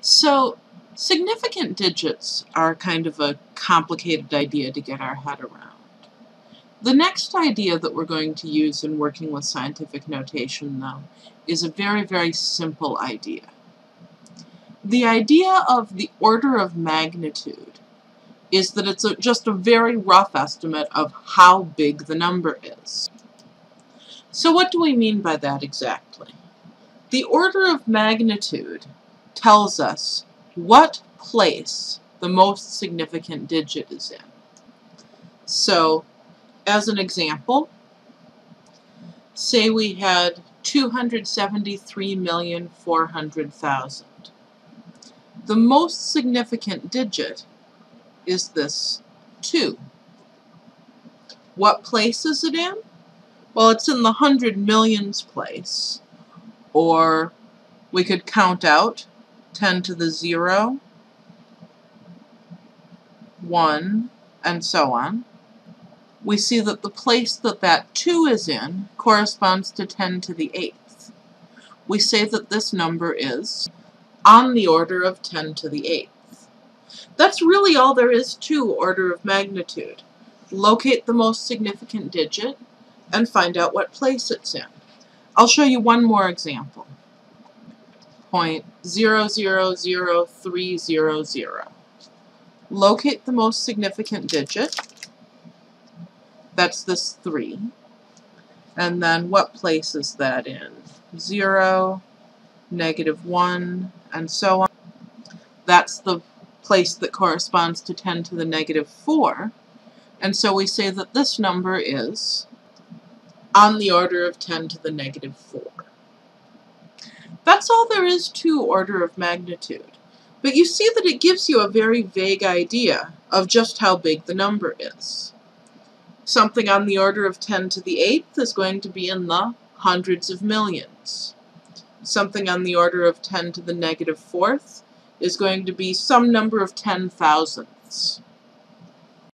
So significant digits are kind of a complicated idea to get our head around. The next idea that we're going to use in working with scientific notation, though, is a very, very simple idea. The idea of the order of magnitude is that it's a, just a very rough estimate of how big the number is. So what do we mean by that exactly? The order of magnitude tells us what place the most significant digit is in. So, as an example, say we had 273,400,000. The most significant digit is this 2. What place is it in? Well, it's in the hundred millions place. Or we could count out 10 to the 0, 1, and so on. We see that the place that that 2 is in corresponds to 10 to the 8th. We say that this number is on the order of 10 to the 8th. That's really all there is to order of magnitude. Locate the most significant digit and find out what place it's in. I'll show you one more example point zero zero zero three zero zero. Locate the most significant digit. That's this 3. And then what place is that in? 0, negative 1, and so on. That's the place that corresponds to 10 to the negative 4. And so we say that this number is on the order of 10 to the negative 4. That's all there is to order of magnitude. But you see that it gives you a very vague idea of just how big the number is. Something on the order of 10 to the 8th is going to be in the hundreds of millions. Something on the order of 10 to the negative 4th is going to be some number of ten thousandths.